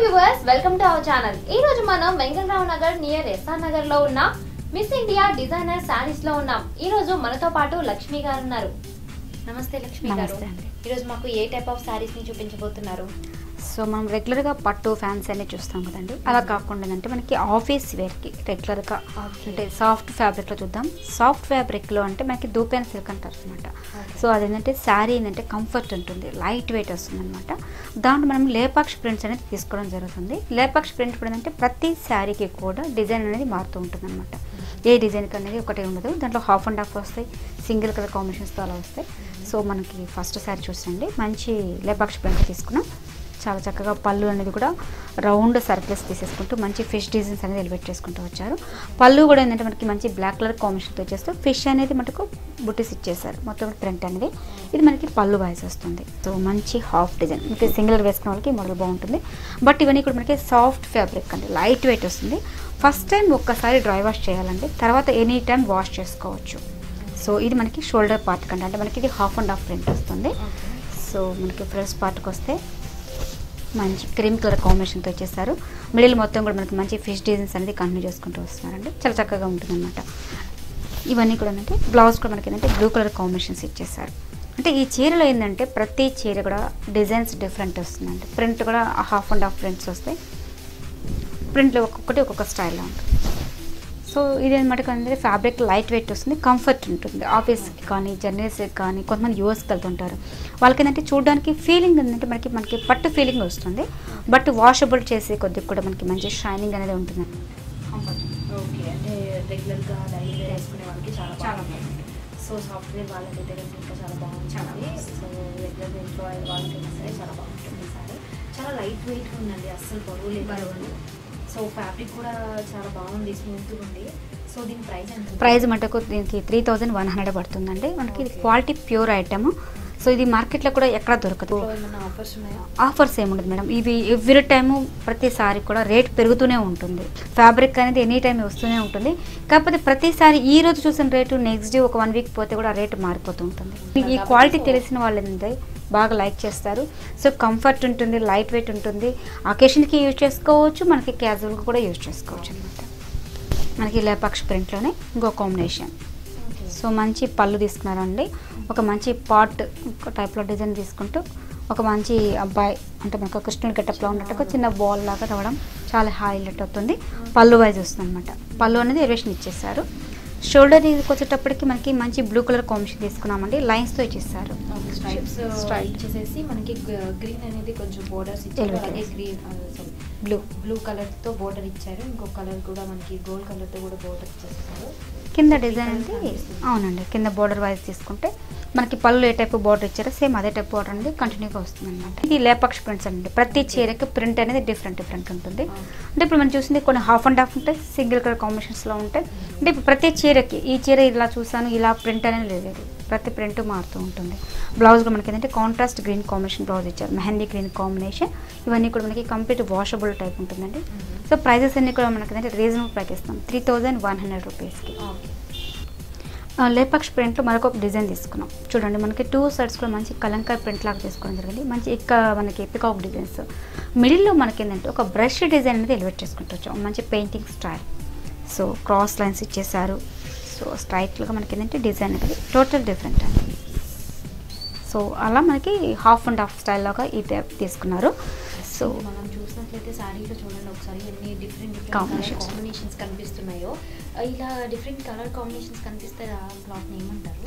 Viewers welcome to our channel ఈ రోజు మనం వెంకటరావు నగర్ నియర్ ఎస్ఆర్ నగర్లో ఉన్న మిస్ ఇండియా డిజైనర్ శారీస్లో ఉన్నాం. ఈ రోజు మనతో పాటు లక్ష్మి గారు ఉన్నారు. నమస్తే లక్ష్మి గారు. ఈ రోజు మాకు ఏ టైప్ ఆఫ్ శారీస్ని చూపించబోతున్నారు? సో మనం రెగ్యులర్గా పట్టు ఫ్యాన్స్ అన్ని చూస్తాం కదండి. అలా కాకుండా అంటే మనకి ఆఫీస్ వేర్కి రెగ్యులర్గా. అంటే సాఫ్ట్ ఫ్యాబ్రిక్లో చూద్దాం. సాఫ్ట్ ఫ్యాబ్రిక్లో అంటే మనకి దూపైన సిల్క్ అంటారు అనమాట. సో అదేంటంటే శారీ ఏంటంటే కంఫర్ట్ ఉంటుంది లైట్ వెయిట్ వస్తుంది అనమాట దాంట్లో మనం లేపాక్ష ప్రింట్స్ అనేది తీసుకోవడం జరుగుతుంది. లేపాక్ష ప్రింట్ ఇప్పుడు ఏంటంటే ప్రతి శారీకి కూడా డిజైన్ అనేది మారుతూ ఉంటుంది అనమాట ఏ డిజైన్కి అనేది ఒకటే ఉండదు. దాంట్లో హాఫ్ అండ్ హాఫ్ వస్తాయి సింగిల్ కలర్ కాంబినేషన్స్తో అలా వస్తాయి. సో మనకి ఫస్ట్ శారీ చూసండి. మంచి లేపాక్ష ప్రింట్ తీసుకున్నాం. చాలా చక్కగా పళ్ళు అనేది కూడా రౌండ్ సర్కిల్స్ తీసేసుకుంటూ మంచి ఫిష్ డిజైన్స్ అనేది ఎలివేట్ చేసుకుంటూ వచ్చారు. పళ్ళు కూడా ఏంటంటే మనకి మంచి బ్లాక్ కలర్ కాంబినేషన్తో చేస్తూ ఫిష్ అనేది మనకు బుట్టీస్ ఇచ్చేసారు మొత్తం ప్రింట్ అనేది. ఇది మనకి పళ్ళు వాయిస్ వస్తుంది. సో మంచి హాఫ్ డిజైన్ మనకి సింగిల్ వేసుకున్న వాళ్ళకి మోడల్ బాగుంటుంది. బట్ ఇవన్నీ కూడా మనకి సాఫ్ట్ ఫ్యాబ్రిక్ అండి లైట్ వెయిట్ వస్తుంది. ఫస్ట్ టైం ఒక్కసారి డ్రై వాష్ చేయాలండి తర్వాత ఎనీ టైం వాష్ చేసుకోవచ్చు. సో ఇది మనకి షోల్డర్ పార్ట్ కంటే అంటే మనకి ఇది హాఫ్ అండ్ హాఫ్ ప్రింట్ వస్తుంది. సో మనకి ఫ్రంట్ పార్ట్కి వస్తే మంచి క్రీమ్ కలర్ కాంబినేషన్తో వచ్చేసారు మిడిల్ మొత్తం కూడా మనకి మంచి ఫిష్ డిజైన్స్ అనేది కంటిన్యూ చేసుకుంటూ వస్తున్నారండి. చాలా చక్కగా ఉంటుందన్నమాట. ఇవన్నీ కూడా ఏంటంటే బ్లౌజ్ కూడా మనకి ఏంటంటే బ్లూ కలర్ కాంబినేషన్స్ ఇచ్చేసారు అంటే ఈ చీరలో ఏంటంటే ప్రతి చీర కూడా డిజైన్స్ డిఫరెంట్ వస్తుందండి. ప్రింట్ కూడా హాఫ్ అండ్ హాఫ్ ప్రింట్స్ వస్తాయి. ప్రింట్లో ఒక్కొక్కటి ఒక్కొక్క స్టైల్లో ఉంటుంది. సో ఇది అనమాట ఏంటంటే ఫ్యాబ్రిక్ లైట్ వెయిట్ వస్తుంది కంఫర్ట్ ఉంటుంది. ఆఫీస్కి కానీ జర్నీస్కి కానీ కొంతమంది యూఎస్కి వెళ్తుంటారు. వాళ్ళకి ఏంటంటే చూడడానికి ఫీలింగ్ ఏంటంటే మనకి మనకి పట్టు ఫీలింగ్ వస్తుంది. బట్ వాషబుల్ చేసే కొద్దిగా కూడా మనకి మంచి షైనింగ్ అనేది ఉంటుంది. ఓకే అంటే రెగ్యులర్గా డైలీ వేసుకునే వాళ్ళకి చాలా చాలా బాగుంటుంది. సో సాఫ్ట్వేర్ వాళ్ళకైతే కనుక ఇంకా చాలా బాగుంటుంది. చాలా బాగుంది. సో రెగ్యులర్ ఇంట్లో వాళ్ళకైనా సరే చాలా బాగుంటుంది సారీ చాలా లైట్ వెయిట్ ఉందండి అస్సలు బరువు లేదు. సో ఫ్యాబ్రిక్ కూడా చాలా బాగుంది స్మూత్ ఉంది. సో దీని ప్రైస్ ఎంత? ప్రైస్ మటుకు దీనికి త్రీ థౌజండ్ వన్ హండ్రెడ్ పడుతుందండి. మనకి ఇది. Quality pure item. సో ఇది మార్కెట్లో కూడా ఎక్కడ దొరకదు. ఆఫర్స్ ఏముండదు మేడం. ఇవి ఎవ్రీ టైము ప్రతిసారి కూడా రేట్ పెరుగుతూనే ఉంటుంది. ఫ్యాబ్రిక్ అనేది ఎనీ టైం వస్తూనే ఉంటుంది. కాకపోతే ప్రతిసారి ఈ రోజు చూసిన రేటు నెక్స్ట్ డే ఒక వన్ వీక్ పోతే కూడా రేట్ మారిపోతూ ఉంటుంది. ఈ క్వాలిటీ తెలిసిన వాళ్ళు ఏంటంటే బాగా లైక్ చేస్తారు. సో కంఫర్ట్ ఉంటుంది లైట్ వెయిట్ ఉంటుంది. అకేషన్కి యూజ్ చేసుకోవచ్చు మనకి క్యాజువల్గా కూడా యూజ్ చేసుకోవచ్చు అనమాట మనకి లేపాక్ష ప్రింట్లోనే ఇంకో కాంబినేషన్. సో మంచి పళ్ళు తీసుకున్నారండి. ఒక మంచి పాట్ టైప్లో డిజైన్ తీసుకుంటూ ఒక మంచి అబ్బాయి అంటే మనకు కృష్ణుడి గెటప్లో ఉన్నట్టుగా చిన్న బాల్ లాగా రావడం చాలా హైలైట్ అవుతుంది. పళ్ళు వైజ్ వస్తుంది అనమాట పళ్ళు అనేది ఎరేషన్ ఇచ్చేసారు షోల్డర్ వచ్చేటప్పటికి మనకి మంచి బ్లూ కలర్ కాంబినేషన్ తీసుకున్నామండి. లైన్స్తో ఇచ్చేసారు స్ట్రైప్స్. ఇచ్చేసేసి మనకి గ్రీన్ అనేది కొంచెం బోర్డర్స్ ఇచ్చారు. అలాగే గ్రీన్ సారీ బ్లూ బ్లూ కలర్తో బోర్డర్ ఇచ్చారు. ఇంకో కలర్ కూడా మనకి గోల్డ్ కలర్తో కూడా బోర్డర్ ఇచ్చేస్తారు కింద డిజైన్ అంటే అవునండి కింద బోర్డర్ వైజ్ తీసుకుంటే మనకి పళ్ళు ఏ టైప్ బోర్డర్ ఇచ్చారో సేమ్ అదే టైప్ బోర్డర్ అనేది కంటిన్యూగా వస్తుంది అనమాట ఇది లేపాక్ష ప్రింట్స్ అండి. ప్రతి చీరకి ప్రింట్ అనేది డిఫరెంట్ డిఫరెంట్ ఉంటుంది. అంటే ఇప్పుడు మనం చూసింది కొన్ని హాఫ్ అండ్ హాఫ్ ఉంటాయి సింగిల్ కలర్ కాంబినేషన్స్లో ఉంటాయి. అంటే ఇప్పుడు ప్రతి చీరకి ఈ చీర ఇలా చూసాను ఇలా ప్రింట్ అనేది లేదు. ప్రతి ప్రింట్ మారుతూ ఉంటుంది. బ్లౌజ్లో మనకి ఏంటంటే కాంట్రాస్ట్ గ్రీన్ కాంబినేషన్ బ్లౌజ్ ఇచ్చారు. మెహందీ గ్రీన్ కాంబినేషన్ ఇవన్నీ కూడా మనకి కంప్లీట్ వాషబుల్ టైప్ ఉంటుందండి. సో ప్రైజెస్ అన్ని కూడా మనకి ఏంటంటే రీజనబుల్ ప్రైస్ ఇస్తాం. త్రీ థౌజండ్ వన్ హండ్రెడ్ రూపీస్కి లేపాక్ష ప్రింట్లో మరొక డిజైన్ తీసుకున్నాం. చూడండి మనకి టూ సైడ్స్ కూడా మంచి కలంకార్ ప్రింట్ లాగా తీసుకోవడం జరిగింది. మంచి ఇక్క మనకి పికాక్ డిజైన్స్ మిడిల్లో మనకి ఏంటంటే ఒక బ్రష్ డిజైన్ అనేది ఎలివేట్ చేసుకుంటూ వచ్చాం. మంచి painting style so cross lines ఇచ్చేసారు సో స్ట్రైట్లుగా మనకి ఏంటంటే డిజైన్ అనేది టోటల్ డిఫరెంట్ అండి. సో అలా మనకి హాఫ్ అండ్ హాఫ్ స్టైల్లోగా ఈ టైప్ తీసుకున్నారు. సో చూసినట్లయితే శారీలో చూడండి ఒకసారి ఎన్ని డిఫరెంట్ డిఫరెంట్. కాంబినేషన్స్ కనిపిస్తున్నాయో. ఇలా డిఫరెంట్ కలర్ కాంబినేషన్స్ కనిపిస్తే ఆ క్లాత్ ఏమంటారు?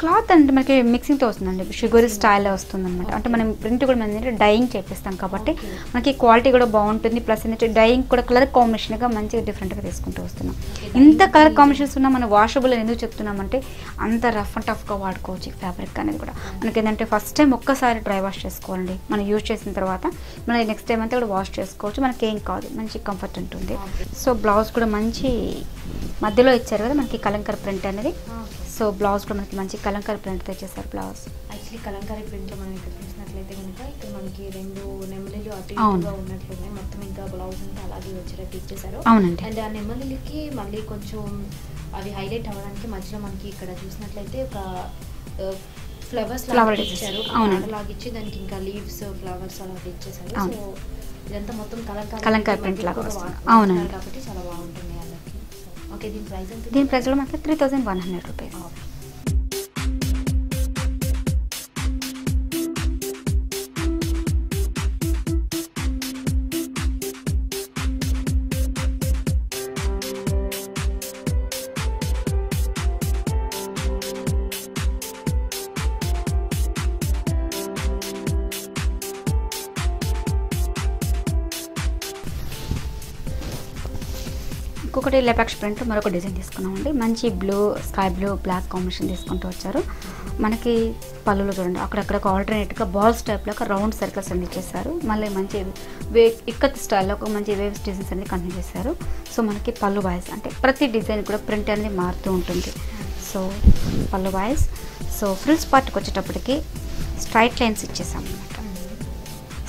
క్లాత్ అంటే మనకి మిక్సింగ్తో వస్తుందండి. షుగర్ స్టైల్ వస్తుంది అనమాట అంటే మనం ప్రింట్ కూడా మనం ఏంటంటే డైయింగ్ చేపిస్తాం కాబట్టి. మనకి క్వాలిటీ కూడా బాగుంటుంది. ప్లస్ ఏంటంటే డైయింగ్ కూడా కలర్ కాంబినేషన్గా మంచిగా డిఫరెంట్గా తీసుకుంటూ వస్తున్నాం. ఇంత కలర్ కాంబినేషన్స్ ఉన్నా మనం వాషబుల్ అని ఎందుకు చెప్తున్నామంటే అంత రఫ్ అండ్ టఫ్గా వాడుకోవచ్చు ఈ ఫ్యాబ్రిక్ అనేది కూడా. మనకి ఏంటంటే ఫస్ట్ టైం ఒక్కసారి డ్రై వాష్ చేసుకోవాలండి. మనం యూజ్ చేసిన తర్వాత మనం నెక్స్ట్ టైం అంతా కూడా వాష్ చేసుకోవచ్చు మనకి ఏం కాదు. మంచి కంఫర్ట్ ఉంటుంది. సో బ్లౌజ్ కూడా మంచి మధ్యలో ఇచ్చారు కదా మనకి కలంకర్ ప్రింట్ అనేది. సో బ్లౌజ్ కూడా మనకి మంచి కలంకారీ ప్రింట్ తెచ్చేసారు బ్లౌజ్ యాక్చువల్లీ కలంకారీ ప్రింట్ మనం ఇక్కడ చూసినట్లయితే కనుక ఇక్కడ మనకి రెండు నెమలిలు అటు ఉన్నట్లున్నాయి. మొత్తం ఇంకా బ్లౌజ్ అంతా అలాగే వచ్చేటట్టు ఇచ్చేసారు అవునండి. అండ్ ఆ నెమలికి మళ్ళీ కొంచెం అవి హైలైట్ అవ్వడానికి మధ్యలో మనకి ఇక్కడ చూసినట్లయితే ఒక ఫ్లవర్స్ designs. ఇచ్చారు అవునండి. లాగా ఇచ్చి దానికి ఇంకా లీవ్స్ ఫ్లవర్స్ అలా ఇచ్చేసారు. సో ఇదంతా మొత్తం కలంకారీ కలంకారీ మధ్య లాగా వస్తుంది. అవునండి. కాబట్టి చాలా బాగుంటుంది వాళ్ళకి ఓకే దీని ప్రైస్ దీని ప్రైస్ కూడా మనకి three thousand one hundred rupees ఇంకొకటి లెపాక్స్ ప్రింట్ మరొక డిజైన్ తీసుకున్నామండి. మంచి blue sky blue black combination తీసుకుంటూ వచ్చారు. మనకి పళ్ళులో చూడండి అక్కడక్కడ ఒక ఆల్టర్నేట్గా బాల్స్ టైప్లో ఒక రౌండ్ సర్కిల్స్ అన్ని ఇచ్చేసారు మళ్ళీ మంచి వే ఇక్కత్ స్టైల్లో ఒక మంచి వేవ్స్ డిజైన్స్ అనేది కంటిన్యూ చేశారు. సో మనకి పళ్ళు బాయ్స్ అంటే ప్రతి డిజైన్ కూడా ప్రింట్ అనేది మారుతూ ఉంటుంది. సో పళ్ళు బాయ్స్ సో ఫ్రిల్స్ పార్ట్కి వచ్చేటప్పటికి స్ట్రైట్ లైన్స్ ఇచ్చేసాం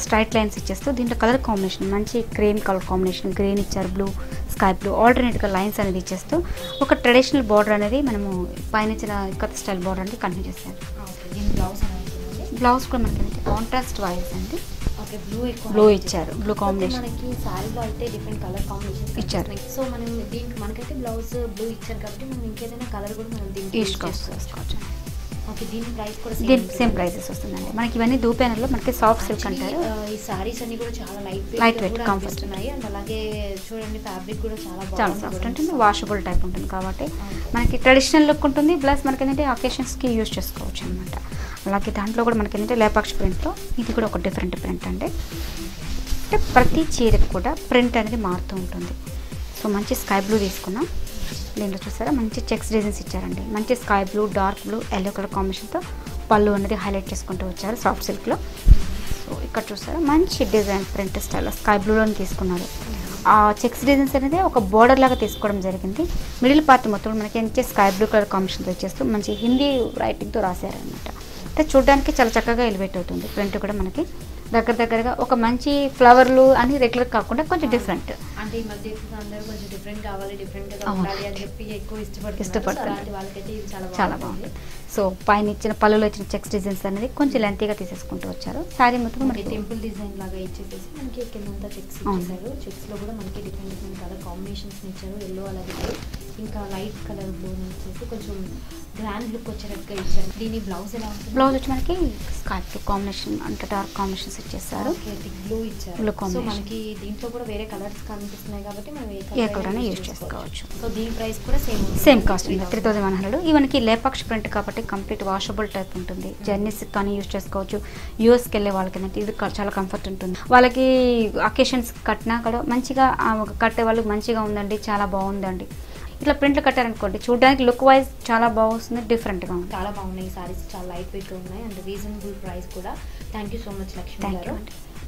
స్ట్రైట్ లైన్స్ ఇచ్చేస్తూ దీంట్లో కలర్ కాంబినేషన్ మంచి క్రీమ్ కలర్ కాంబినేషన్ గ్రీన్ ఇచ్చారు బ్లూ స్కై బ్లూ ఆల్టర్నేట్గా లైన్స్ అనేది ఇచ్చేస్తూ ఒక ట్రెడిషనల్ బార్డర్ అనేది మనము పైన ఇచ్చిన కొత్త స్టైల్ బార్డర్ అనేది కంటిన్యూ చేశారు బ్లౌజ్ కూడా మనకి కాంట్రాస్ట్ వైజ్ అండి. ఓకే బ్లూ ఇచ్చారు. మనకి సారీలో అయితే డిఫరెంట్ కలర్ కాంబినేషన్ ఇచ్చారు. సో మనం దీనికి మనకైతే బ్లౌజ్ బ్లూ ఇచ్చారు కాబట్టి మనం ఇంకేదైనా కలర్ కూడా మనం దీనికి ఈస్ట్ దీని. సేమ్ ప్రైసెస్ వస్తుందండి మనకి ఇవన్నీ దూపేనర్లో మనకి సాఫ్ట్ సిల్క్ అంటారు ఈ సారీస్ అన్ని కూడా చాలా లైట్ weight, కూడా comfort. అనిపిస్తున్నాయి అండ్ అలాగే చూడండి ఫ్యాబ్రిక్ కూడా చాలా చాలా సాఫ్ట్. ఉంటుంది వాషబుల్ టైప్ ఉంటుంది కాబట్టి. మనకి ట్రెడిషనల్ లుక్ ఉంటుంది ప్లస్ మనకి ఏంటంటే అకేషన్స్కి యూజ్ చేసుకోవచ్చు అనమాట అలాగే దాంట్లో కూడా మనకి ఏంటంటే లేపాక్ష ప్రింట్లో ఇది కూడా ఒక డిఫరెంట్ ప్రింట్ అండి అంటే ప్రతి చీరకు కూడా ప్రింట్ అనేది మారుతూ ఉంటుంది సో మంచి స్కై బ్లూ తీసుకున్నాం దీంట్లో చూసారా? మంచి చెక్స్ డిజైన్స్ ఇచ్చారండి. మంచి sky blue dark blue yellow colour కాంబినేషన్తో పళ్ళు అనేది హైలైట్ చేసుకుంటూ వచ్చారు సాఫ్ట్ సిల్క్లో సో ఇక్కడ చూసారా? మంచి డిజైన్ ప్రింట్ స్టైల్ స్కై బ్లూలోని తీసుకున్నారు. ఆ చెక్స్ డిజైన్స్ అనేది ఒక బోర్డర్ లాగా తీసుకోవడం జరిగింది. మిడిల్ పార్ట్ మొత్తం మనకి ఏంటంటే స్కై బ్లూ కలర్ కాంబినేషన్తో వచ్చేస్తూ మంచి హిందీ రైటింగ్తో రాశారనమాట అంటే చూడడానికి చాలా చక్కగా ఎలివేట్ అవుతుంది. ప్రింట్ కూడా మనకి దగ్గర దగ్గరగా ఒక మంచి ఫ్లవర్లు అని రెగ్యులర్ కాకుండా కొంచెం డిఫరెంట్ అంటే ఈ మధ్య కొంచెం డిఫరెంట్ కావాలి డిఫరెంట్. ఉండాలి అని చెప్పి ఎక్కువ ఇష్టపడుతున్నారు. చాలా బాగుంది సో పైన ఇచ్చిన పళ్ళులో ఇచ్చిన చెక్స్ డిజైన్స్ అనేది కొంచెం లెంతీగా తీసేసుకుంటూ వచ్చారు. శారీ మొత్తం మనకి టెంపుల్ డిజైన్ లాగా ఇచ్చేసేసి మనకి కిందంతా చెక్స్ అవును. ఇచ్చేసారు. చెక్స్లో కూడా మనకి డిఫరెంట్ డిఫరెంట్ కలర్ కాంబినేషన్స్ ఇచ్చారు. ఎల్లో అలాగే. ఇంకా లైట్ కలర్ బ్లూ ఇచ్చేసి కొంచెం గ్రాండ్ లుక్ వచ్చేటట్టుగా ఇచ్చారు. దీని బ్లౌజ్ ఎలా ఉంటుంది? బ్లౌజ్ వచ్చి మనకి స్కై బ్లూ కాంబినేషన్ అంటే డార్క్ కాంబినేషన్స్ ఇచ్చేసారు బ్లూ ఇచ్చారు. So combination. మనకి దీంట్లో కూడా వేరే కలర్స్ కనిపిస్తున్నాయి కాబట్టి మనం ఏ colour అయినా use చేసుకోవచ్చు. సో దీని ప్రైస్ కూడా సేమ్ సేమ్ కాస్ట్ ఉంది త్రీ థౌసండ్ వన్ హండ్రెడ్ ఇవన్నీ లేపాక్ష ప్రింట్ కాబట్టి కంప్లీట్ వాషబుల్ టైప్ ఉంటుంది. జర్నీస్ కానీ యూజ్ చేసుకోవచ్చు. యూఎస్కి వెళ్ళే వాళ్ళకి ఇది చాలా కంఫర్ట్ ఉంటుంది. వాళ్ళకి అకేషన్స్ కట్టినా కూడా మంచిగా కట్టే వాళ్ళకి మంచిగా ఉందండి. చాలా బాగుందండి. ఇట్లా ప్రింట్లు కట్టారనుకోండి చూడడానికి లుక్ వైజ్ చాలా బాగుంది డిఫరెంట్గా ఉంది చాలా బాగున్నాయి సారీస్ చాలా లైట్ వెయిట్గా ఉన్నాయి అండ్ రీజనబుల్ ప్రైస్ కూడా. Thank you so much Lakshmi garu.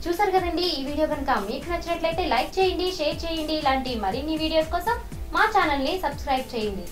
చూసారు కదండి ఈ వీడియో కనుక మీకు నచ్చినట్లయితే లైక్ చేయండి షేర్ చేయండి. ఇలాంటి మరిన్ని వీడియోస్ కోసం మా ఛానల్ని సబ్స్క్రైబ్ చేయండి.